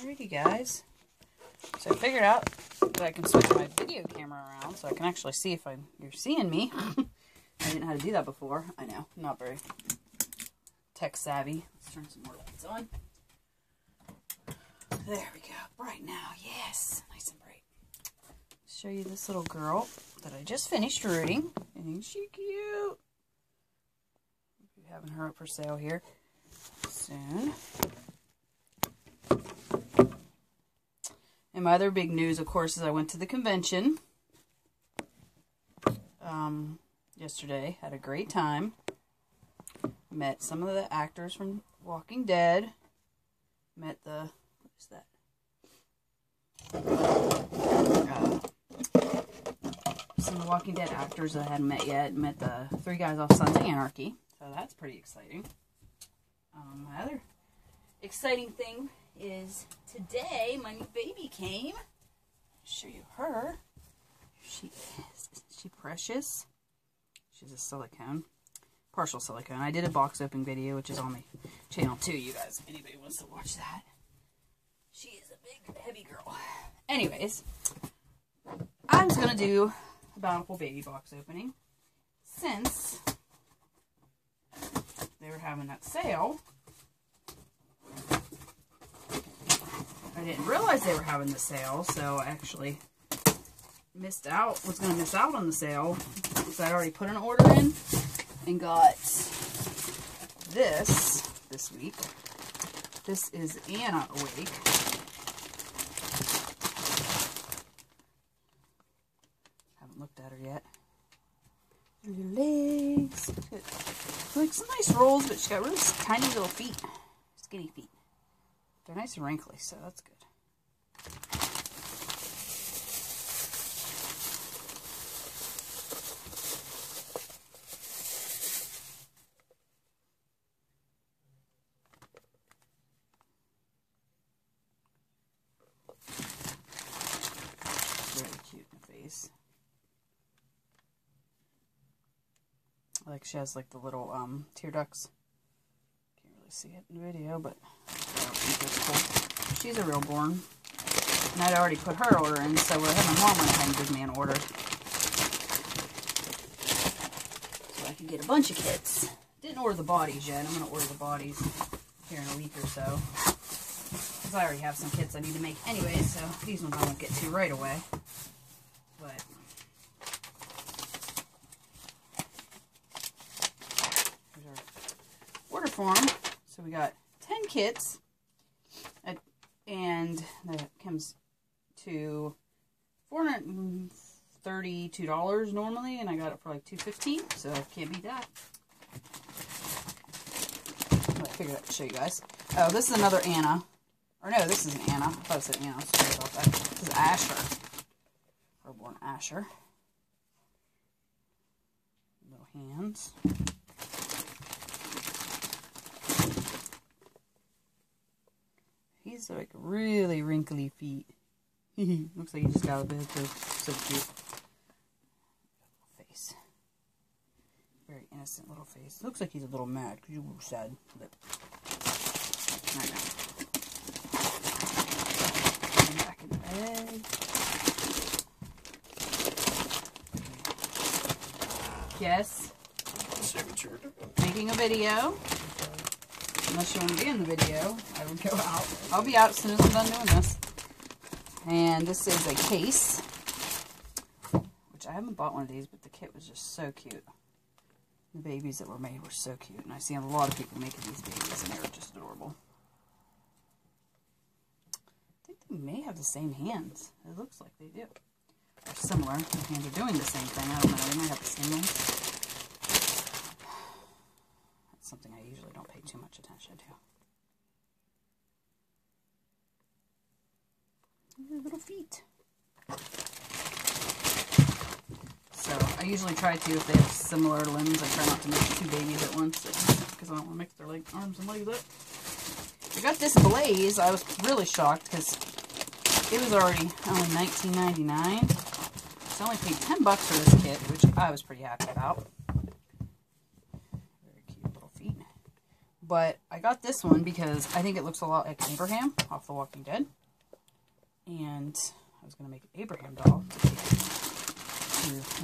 Alrighty guys. So I figured out that I can switch my video camera around so I can actually see if I'm, you're seeing me. I didn't know how to do that before. I know, not very tech savvy. Let's turn some more lights on. There we go. Bright now. Yes. Nice and bright. Show you this little girl that I just finished rooting. Isn't she cute? Having her up for sale here soon. And my other big news, of course, is I went to the convention um, yesterday. Had a great time. Met some of the actors from Walking Dead. Met the what is that? Uh, some of the Walking Dead actors that I hadn't met yet. Met the three guys off Sons of Anarchy. So that's pretty exciting. Um, my other exciting thing is today my new baby came. show you her. She is. Isn't she precious? She's a silicone. Partial silicone. I did a box opening video, which is on my channel too, you guys. If anybody wants to watch that. She is a big, heavy girl. Anyways, I'm just going to do a Bountiful Baby box opening. Since they were having that sale, didn't realize they were having the sale, so I actually missed out, was going to miss out on the sale because I'd already put an order in and got this this week. This is Anna Awake. Haven't looked at her yet. Her legs. Like some nice rolls, but she's got really tiny little feet. Skinny feet. They're nice and wrinkly, so that's good. Very cute face. Like she has like the little um tear ducts. Can't really see it in the video, but cool. She's a real born. And I'd already put her order in, so we're having mom went ahead and give me an order. So I can get a bunch of kits. Didn't order the bodies yet. I'm going to order the bodies here in a week or so. Because I already have some kits I need to make anyway, so these ones I won't get to right away. But here's our order form. So we got 10 kits and that comes to $432 normally, and I got it for like 215 so I can't beat that. I figured I'd show you guys. Oh, this is another Anna. Or no, this isn't Anna. I thought it said Anna. Sorry about that. This is Asher. Herborn Asher. Little hands. He's like really wrinkly feet. Looks like he just got a bit of. So, cute. Face. Very innocent little face. Looks like he's a little mad because you were sad. But I know. Back in the bed. Yes. Making a video. Unless you want to be in the video, I would go out. I'll be out as soon as I'm done doing this. And this is a case, which I haven't bought one of these, but the kit was just so cute. The babies that were made were so cute, and I see a lot of people making these babies, and they were just adorable. I think they may have the same hands. It looks like they do. They're similar. The hands are doing the same thing. I don't know. They might have the same ones. That's something I usually Little feet. So I usually try to, if they have similar limbs, I try not to make two babies at once because I don't want to mix their leg, arms and legs up. I got this Blaze. I was really shocked because it was already only $19.99. So I only paid 10 bucks for this kit, which I was pretty happy about. But I got this one because I think it looks a lot like Abraham off The Walking Dead. And I was going to make an Abraham doll to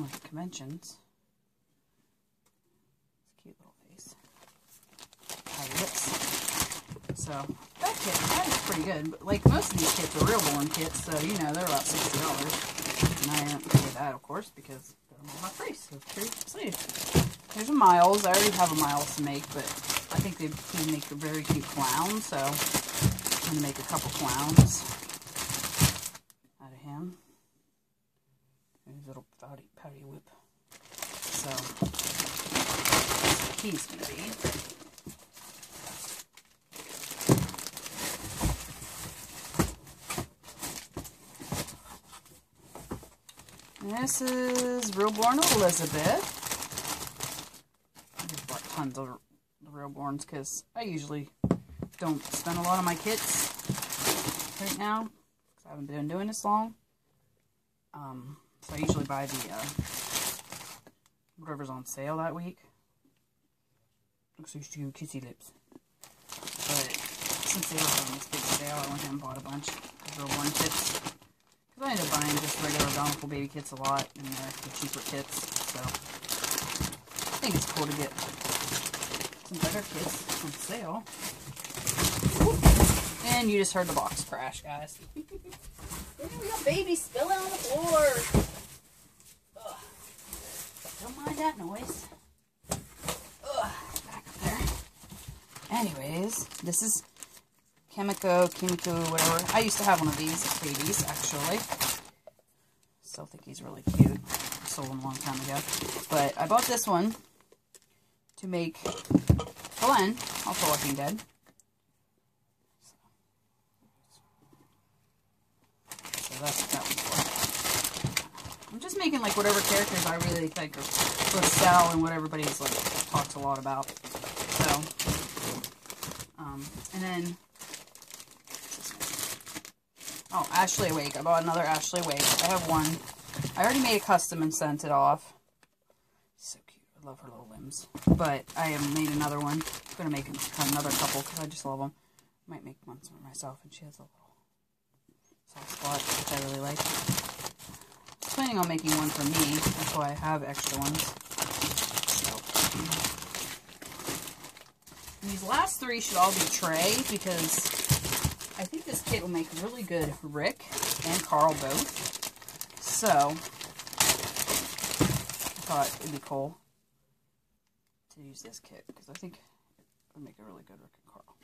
one of the conventions. Cute little face. So, that kit, that is pretty good. But like most of these kits are real born kits, so you know, they're about $60. And I didn't pay that, of course, because they're on my price. So, pretty excited. There's a Miles. I already have a Miles to make, but I think they can make a very cute clown, so I'm going to make a couple clowns out of him. His little pouty, pouty whip. So, he's going to be. This is Real Born Elizabeth. Tons of real borns because I usually don't spend a lot on my kits right now because I haven't been doing this long. Um, so I usually buy the uh, whatever's on sale that week. Looks like you kissy lips. But since they were on this big sale, I went ahead and bought a bunch of real born kits. Because I end up buying just regular Bountiful baby kits a lot, and they're the cheaper kits. So I think it's cool to get some better kits on sale. And you just heard the box crash, guys. we got baby spilling on the floor. Ugh. Don't mind that noise. Ugh. Back up there. Anyways, this is Chemico, Kimiko, whatever. I used to have one of these babies, actually. Still think he's really cute. Sold him a long time ago. But I bought this one to make Glenn, also Walking Dead. So that's that. I'm just making like whatever characters I really think are for sell and what everybody's like talks a lot about. So, um, and then oh, Ashley Wake. I bought another Ashley Wake. I have one. I already made a custom and sent it off love her little limbs. But I have made another one. I'm going to make another couple because I just love them. I Might make one for myself, and she has a little soft spot, which I really like. I'm planning on making one for me. That's why I have extra ones. These last three should all be Trey because I think this kit will make really good Rick and Carl both. So, I thought it'd be cool to use this kit because I think it would make a really good Rick and Carl.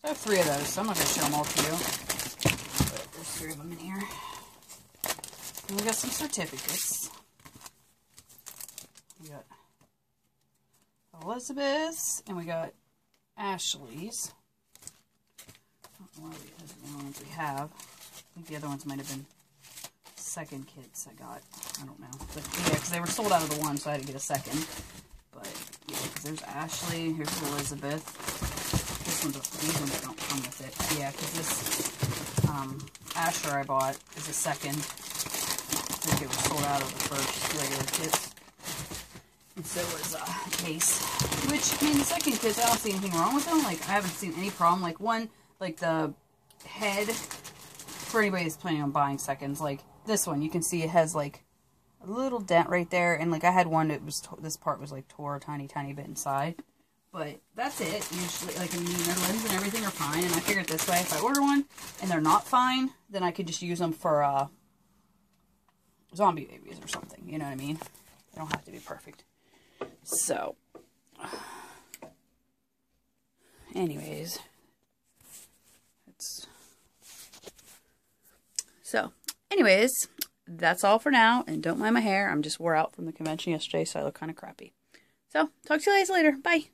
So I have three of those, so I'm not going to show them all to you. But there's three of them in here. And we got some certificates. We got Elizabeth's and we got Ashley's. I don't know why the ones we have. I think the other ones might have been second kits I got. I don't know. But yeah, because they were sold out of the one, so I had to get a second. There's Ashley, here's Elizabeth. This one's, these ones don't come with it. Yeah, because this um, Asher I bought is a second. I think it was sold out of the first regular kits. And so was uh, Case. Which, I mean, the second kits, I don't see anything wrong with them. Like, I haven't seen any problem. Like, one, like the head, for anybody that's planning on buying seconds, like this one, you can see it has like little dent right there. And like I had one that was, this part was like tore a tiny, tiny bit inside. But that's it. Usually, like, I mean, their limbs and everything are fine. And I figured this way, if I order one and they're not fine, then I could just use them for, uh, zombie babies or something. You know what I mean? They don't have to be perfect. So, anyways, it's, so, anyways, that's all for now. And don't mind my hair. I'm just wore out from the convention yesterday, so I look kind of crappy. So, talk to you guys later. Bye.